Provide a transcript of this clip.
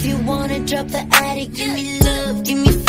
If you wanna drop the attic, give me love, give me